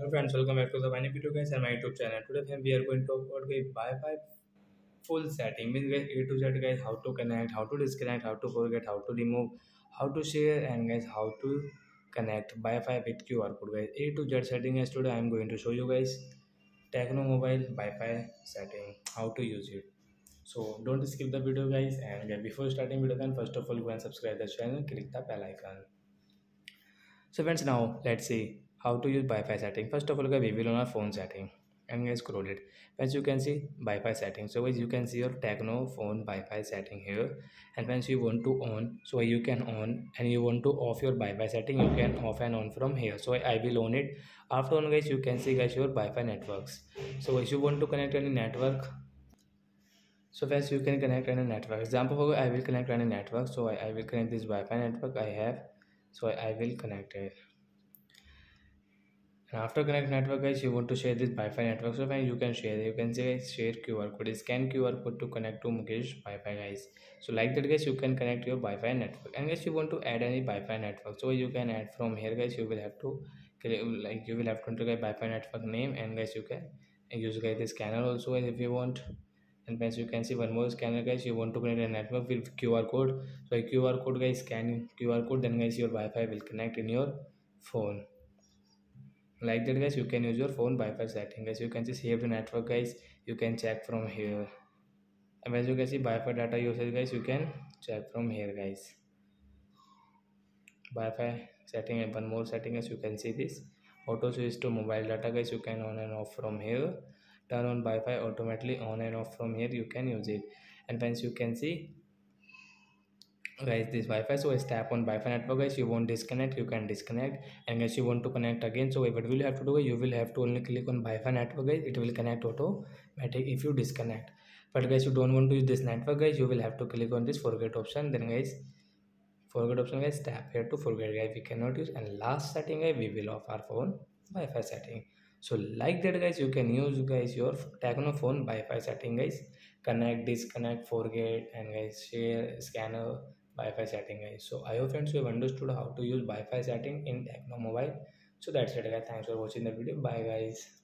Hello friends, welcome back to the Vani video guys and my YouTube channel. Today we are going to talk about guys Wi-Fi full setting. Means guys A to Z guys how to connect, how to disconnect, how to forget, how to remove, how to share and guys how to connect Wi-Fi with QR code guys. A to Z setting is today I am going to show you guys Techno Mobile Wi-Fi setting how to use it. So don't skip the video guys and guys, before starting video then first of all go and subscribe the channel click the bell icon. So friends now let's see how to use Wi-Fi setting. First of all, guys, we will on our phone setting and guys scroll it. As you can see Wi-Fi setting. So guys, you can see your Tecno phone Wi-Fi setting here. And once you want to on, so you can on, and you want to off your Wi-Fi setting, you can off and on from here. So I will on it. After on, guys, you can see guys your Wi-Fi networks. So if you want to connect any network, so first you can connect any network. Example I will connect any network. So I, I will connect this Wi-Fi network I have. So I, I will connect it and after connect network guys you want to share this Wi-Fi network. So when you can share. You can say share QR code. Scan QR code to connect to Mukesh Wi-Fi guys. So like that guys you can connect your Wi-Fi network. And guys you want to add any Wi-Fi network. So you can add from here guys. You will have to like you will have to enter Wi-Fi network name. And guys you can use guys the scanner also guys if you want. And as you can see one more scanner guys. You want to connect a network with QR code. So a QR code guys scan QR code. Then guys your Wi-Fi will connect in your phone like that guys you can use your phone wi-fi setting guys. You can see save the network guys. You can check from here. And as you can see wi-fi data usage guys you can check from here guys. Wi-fi setting and one more setting as you can see this. Auto switch to mobile data guys you can on and off from here. Turn on wi-fi automatically on and off from here you can use it. And once you can see guys this wi-fi so I tap on wi-fi network guys. You won't disconnect you can disconnect. And guys you want to connect again. So what will you have to do you will have to only click on wi-fi network guys. It will connect automatic if you disconnect. But guys you don't want to use this network guys. You will have to click on this forget option. Then guys forget option guys tap here to forget guys. We cannot use. And last setting guys we will off our phone wi-fi setting. So like that guys you can use guys your tecno phone wi-fi setting guys. Connect disconnect forget and guys share scanner Wi-Fi setting guys. So I hope friends you have understood how to use Wi-Fi setting in Tecno Mobile. So that's it guys. Thanks for watching the video. Bye guys.